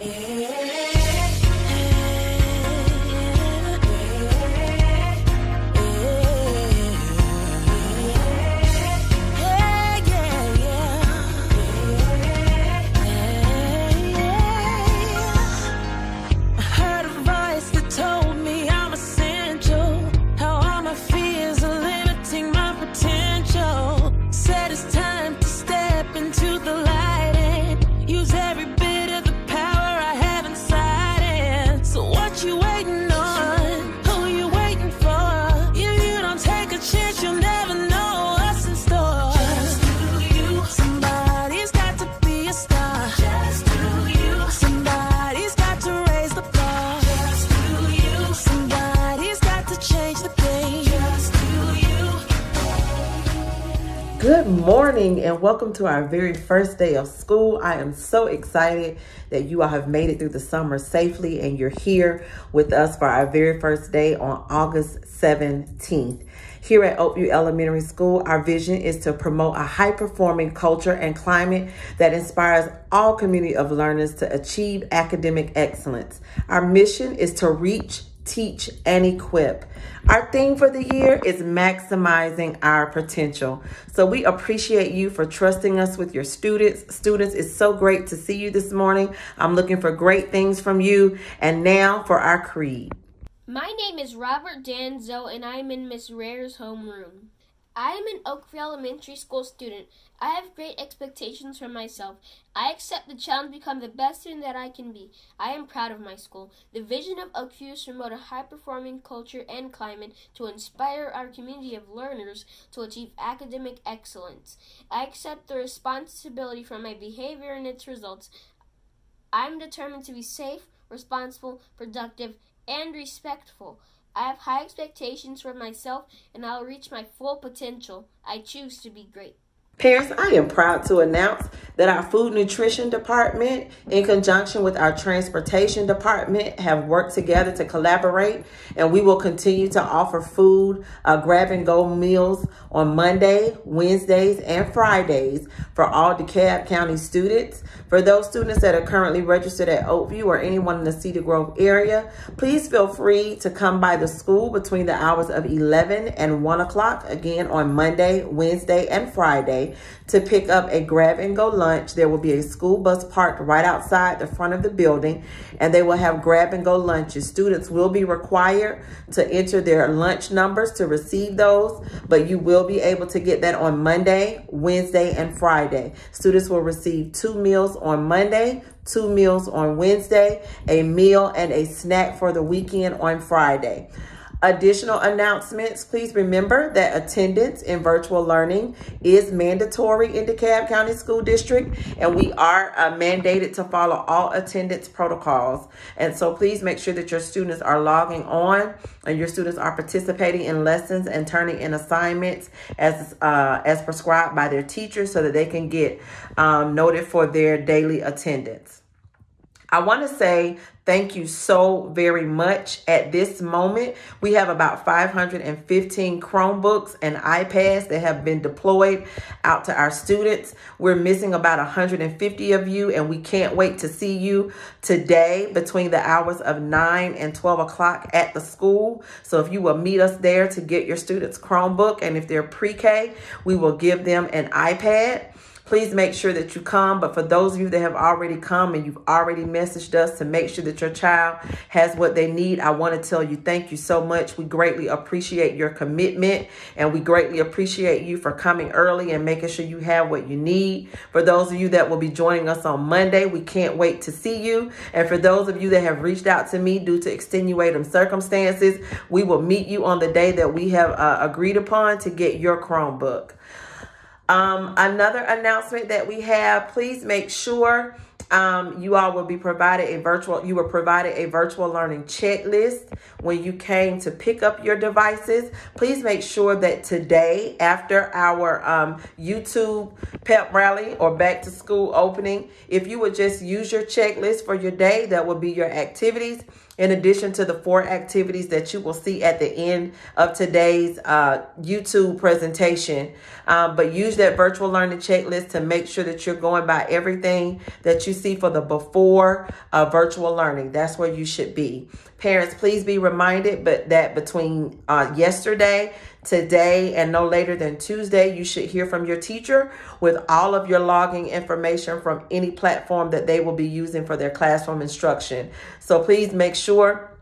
Good and welcome to our very first day of school. I am so excited that you all have made it through the summer safely and you're here with us for our very first day on August 17th. Here at Oakview Elementary School, our vision is to promote a high performing culture and climate that inspires all community of learners to achieve academic excellence. Our mission is to reach teach, and equip. Our theme for the year is maximizing our potential. So we appreciate you for trusting us with your students. Students, it's so great to see you this morning. I'm looking for great things from you. And now for our creed. My name is Robert Danzo, and I'm in Miss Rare's homeroom. I am an Oakview Elementary School student. I have great expectations for myself. I accept the challenge to become the best student that I can be. I am proud of my school. The vision of Oakview is to promote a high performing culture and climate to inspire our community of learners to achieve academic excellence. I accept the responsibility for my behavior and its results. I'm determined to be safe, responsible, productive, and respectful. I have high expectations for myself and I'll reach my full potential. I choose to be great. Parents, I am proud to announce that our food nutrition department, in conjunction with our transportation department, have worked together to collaborate, and we will continue to offer food, uh, grab and go meals on Monday, Wednesdays, and Fridays for all DeKalb County students. For those students that are currently registered at Oakview or anyone in the Cedar Grove area, please feel free to come by the school between the hours of 11 and 1 o'clock, again on Monday, Wednesday, and Friday to pick up a grab and go lunch. There will be a school bus parked right outside the front of the building and they will have grab and go lunches. Students will be required to enter their lunch numbers to receive those, but you will be able to get that on Monday, Wednesday, and Friday. Students will receive two meals on Monday, two meals on Wednesday, a meal and a snack for the weekend on Friday. Additional announcements, please remember that attendance in virtual learning is mandatory in DeKalb County School District, and we are uh, mandated to follow all attendance protocols. And so please make sure that your students are logging on and your students are participating in lessons and turning in assignments as, uh, as prescribed by their teachers so that they can get um, noted for their daily attendance. I want to say Thank you so very much. At this moment, we have about 515 Chromebooks and iPads that have been deployed out to our students. We're missing about 150 of you, and we can't wait to see you today between the hours of 9 and 12 o'clock at the school. So if you will meet us there to get your students Chromebook, and if they're pre-K, we will give them an iPad please make sure that you come. But for those of you that have already come and you've already messaged us to make sure that your child has what they need, I want to tell you thank you so much. We greatly appreciate your commitment and we greatly appreciate you for coming early and making sure you have what you need. For those of you that will be joining us on Monday, we can't wait to see you. And for those of you that have reached out to me due to extenuating circumstances, we will meet you on the day that we have uh, agreed upon to get your Chromebook. Um, another announcement that we have, please make sure um, you all will be provided a virtual, you were provided a virtual learning checklist when you came to pick up your devices. Please make sure that today, after our um, YouTube pep rally or back to school opening, if you would just use your checklist for your day, that will be your activities in addition to the four activities that you will see at the end of today's uh, YouTube presentation. Um, but use that virtual learning checklist to make sure that you're going by everything that you see for the before uh, virtual learning. That's where you should be. Parents, please be reminded but that between uh, yesterday, today, and no later than Tuesday, you should hear from your teacher with all of your logging information from any platform that they will be using for their classroom instruction. So please make sure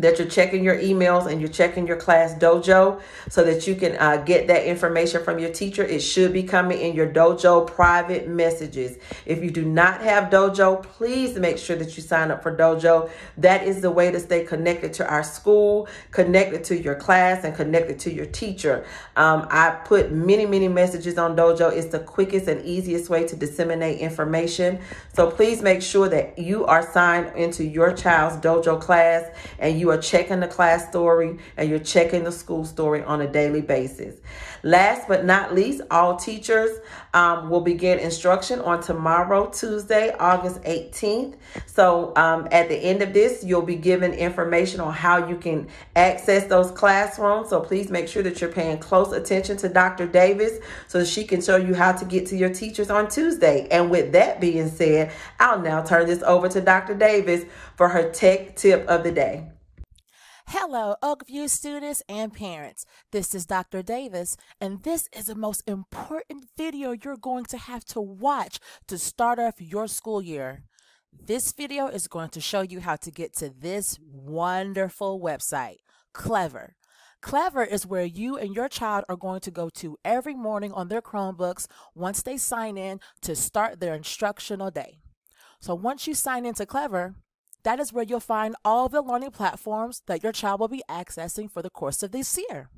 that you're checking your emails and you're checking your class dojo so that you can uh, get that information from your teacher. It should be coming in your dojo private messages. If you do not have dojo, please make sure that you sign up for dojo. That is the way to stay connected to our school, connected to your class, and connected to your teacher. Um, I put many, many messages on dojo. It's the quickest and easiest way to disseminate information. So please make sure that you are signed into your child's dojo class and you are checking the class story and you're checking the school story on a daily basis. Last but not least, all teachers um, will begin instruction on tomorrow, Tuesday, August 18th. So um, at the end of this, you'll be given information on how you can access those classrooms. So please make sure that you're paying close attention to Dr. Davis so she can show you how to get to your teachers on Tuesday. And with that being said, I'll now turn this over to Dr. Davis for her tech tip of the day. Hello, Oakview students and parents. This is Dr. Davis, and this is the most important video you're going to have to watch to start off your school year. This video is going to show you how to get to this wonderful website, Clever. Clever is where you and your child are going to go to every morning on their Chromebooks once they sign in to start their instructional day. So once you sign into Clever, that is where you'll find all the learning platforms that your child will be accessing for the course of this year.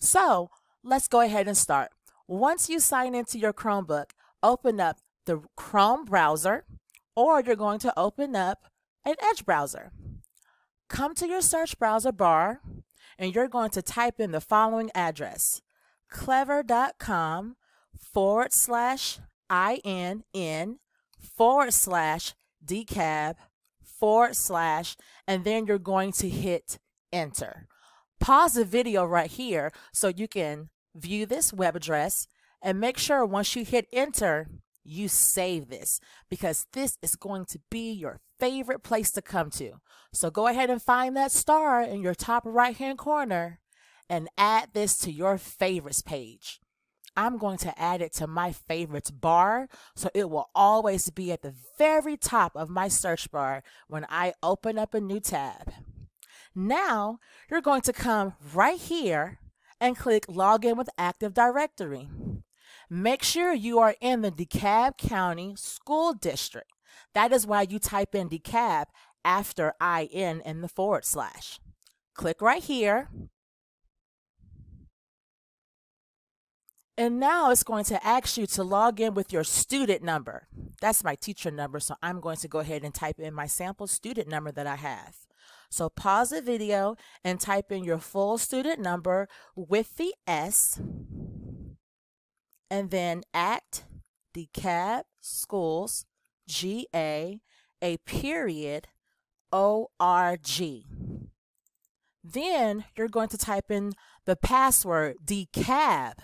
So let's go ahead and start. Once you sign into your Chromebook, open up the Chrome browser, or you're going to open up an Edge browser. Come to your search browser bar, and you're going to type in the following address clever.com forward slash INN forward slash DeKalb forward slash, and then you're going to hit enter. Pause the video right here so you can view this web address and make sure once you hit enter, you save this because this is going to be your favorite place to come to. So go ahead and find that star in your top right hand corner and add this to your favorites page. I'm going to add it to my favorites bar so it will always be at the very top of my search bar when I open up a new tab. Now you're going to come right here and click Login with Active Directory. Make sure you are in the DeKalb County School District. That is why you type in DeKalb after IN in the forward slash. Click right here And now it's going to ask you to log in with your student number. That's my teacher number, so I'm going to go ahead and type in my sample student number that I have. So pause the video and type in your full student number with the S and then at DeKalb Schools GA a period O-R-G. Then you're going to type in the password DeKalb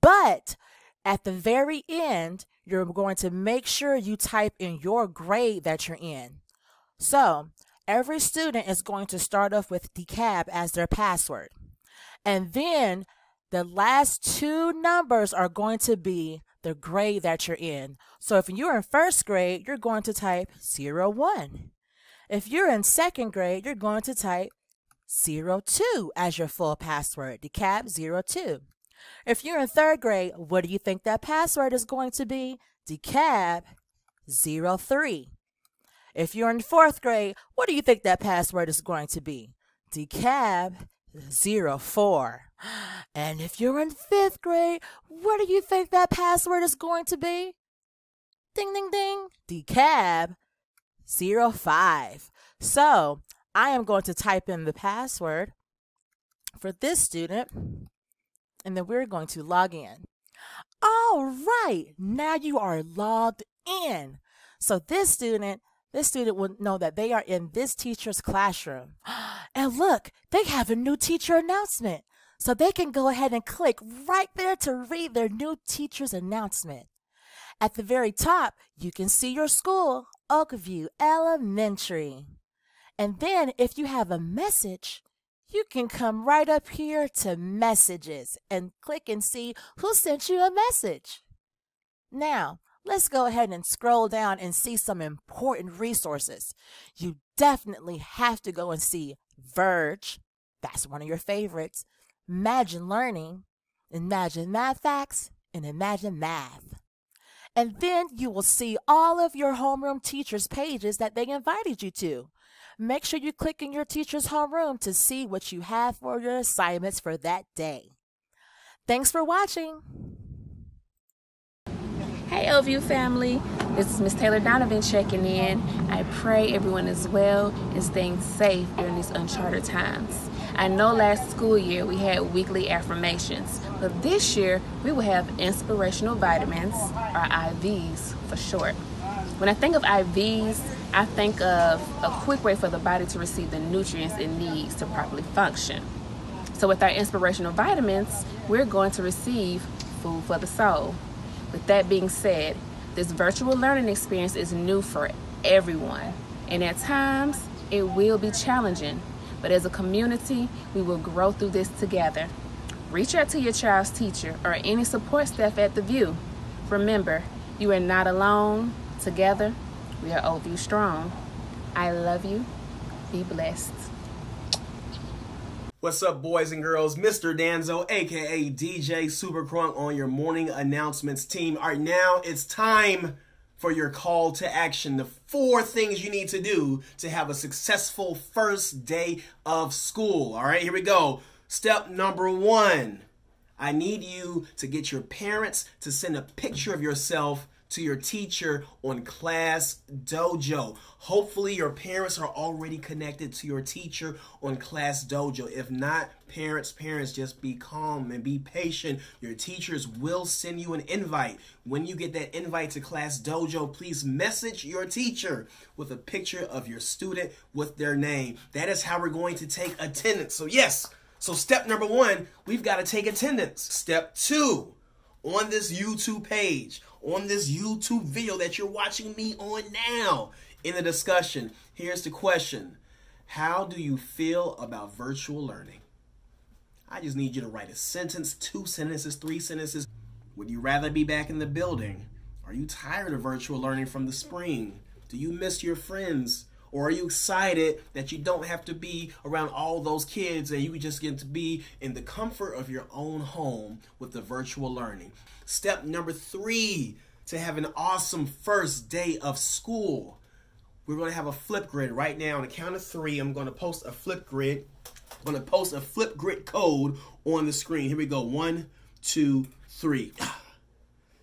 but at the very end, you're going to make sure you type in your grade that you're in. So every student is going to start off with DeKalb as their password. And then the last two numbers are going to be the grade that you're in. So if you're in first grade, you're going to type 01. If you're in second grade, you're going to type 02 as your full password, DeKalb 02. If you're in third grade, what do you think that password is going to be? DeKalb03. If you're in fourth grade, what do you think that password is going to be? DeKalb04. And if you're in fifth grade, what do you think that password is going to be? Ding, ding, ding. DeKalb 05. So I am going to type in the password for this student and then we're going to log in. All right, now you are logged in. So this student, this student will know that they are in this teacher's classroom. And look, they have a new teacher announcement. So they can go ahead and click right there to read their new teacher's announcement. At the very top, you can see your school, Oakview Elementary. And then if you have a message, you can come right up here to messages and click and see who sent you a message. Now, let's go ahead and scroll down and see some important resources. You definitely have to go and see Verge, that's one of your favorites, Imagine Learning, Imagine Math Facts, and Imagine Math. And then you will see all of your homeroom teachers' pages that they invited you to. Make sure you click in your teacher's homeroom to see what you have for your assignments for that day. Thanks for watching. Hey Oakview family, this is Miss Taylor Donovan checking in. I pray everyone is well and staying safe during these uncharted times. I know last school year we had weekly affirmations, but this year we will have inspirational vitamins, or IVs for short. When I think of IVs, I think of a quick way for the body to receive the nutrients it needs to properly function. So, with our inspirational vitamins, we're going to receive food for the soul. With that being said, this virtual learning experience is new for everyone, and at times it will be challenging. But as a community, we will grow through this together. Reach out to your child's teacher or any support staff at the View. Remember, you are not alone. Together, we are Oakview Strong. I love you. Be blessed. What's up, boys and girls? Mr. Danzo, aka DJ Super Crunk, on your morning announcements team. All right, now it's time for your call to action. The four things you need to do to have a successful first day of school. All right, here we go. Step number one I need you to get your parents to send a picture of yourself to your teacher on Class Dojo. Hopefully, your parents are already connected to your teacher on Class Dojo. If not, parents, parents, just be calm and be patient. Your teachers will send you an invite. When you get that invite to Class Dojo, please message your teacher with a picture of your student with their name. That is how we're going to take attendance. So, yes. So, step number one, we've got to take attendance. Step two, on this YouTube page, on this YouTube video that you're watching me on now in the discussion. Here's the question How do you feel about virtual learning? I just need you to write a sentence, two sentences, three sentences. Would you rather be back in the building? Are you tired of virtual learning from the spring? Do you miss your friends? Or are you excited that you don't have to be around all those kids and you just get to be in the comfort of your own home with the virtual learning? Step number three to have an awesome first day of school. We're going to have a Flipgrid right now. On the count of three, I'm going to post a Flipgrid. I'm going to post a Flipgrid code on the screen. Here we go. One, two, three.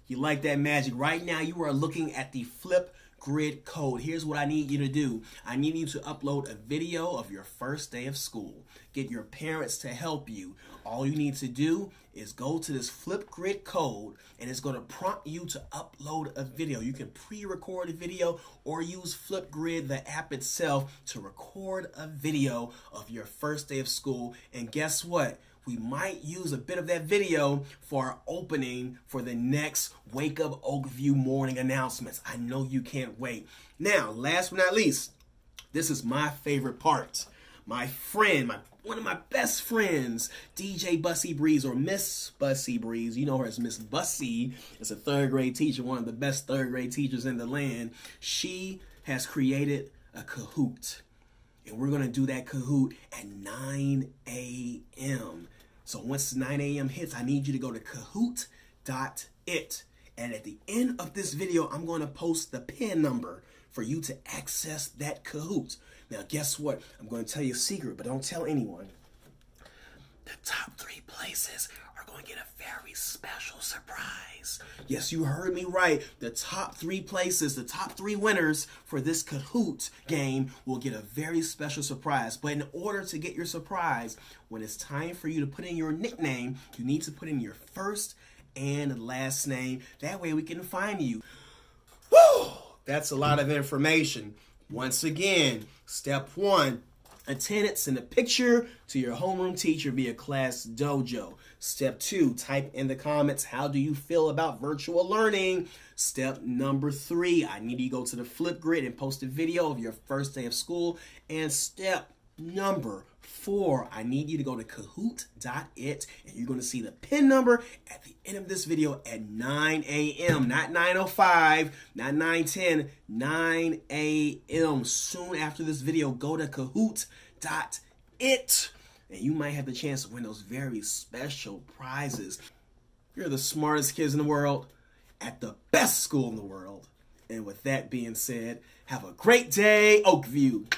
You like that magic? Right now, you are looking at the Flip grid code. Here's what I need you to do. I need you to upload a video of your first day of school. Get your parents to help you. All you need to do is go to this Flipgrid code and it's going to prompt you to upload a video. You can pre-record a video or use Flipgrid, the app itself, to record a video of your first day of school. And guess what? We might use a bit of that video for our opening for the next Wake Up Oakview morning announcements. I know you can't wait. Now, last but not least, this is my favorite part. My friend, my one of my best friends, DJ Bussy Breeze or Miss Bussy Breeze. You know her as Miss Bussy. Is a third grade teacher, one of the best third grade teachers in the land. She has created a Kahoot. And we're going to do that Kahoot at 9 a.m. So once 9 a.m. hits, I need you to go to kahoot.it. And at the end of this video, I'm going to post the PIN number for you to access that Kahoot. Now, guess what? I'm going to tell you a secret, but don't tell anyone. The top three places are going to get a very special surprise. Yes, you heard me right. The top three places, the top three winners for this Kahoot game will get a very special surprise. But in order to get your surprise, when it's time for you to put in your nickname, you need to put in your first and last name. That way we can find you. Woo! That's a lot of information. Once again, step one, Attendance, send a picture to your homeroom teacher via Class Dojo. Step two, type in the comments, how do you feel about virtual learning? Step number three, I need you to go to the Flipgrid and post a video of your first day of school. And step number four, I need you to go to kahoot.it and you're going to see the pin number at the end of this video at 9 a.m. Not 9.05, not 9.10, 9 a.m. Soon after this video, go to kahoot.it and you might have the chance to win those very special prizes. You're the smartest kids in the world at the best school in the world. And with that being said, have a great day, Oakview.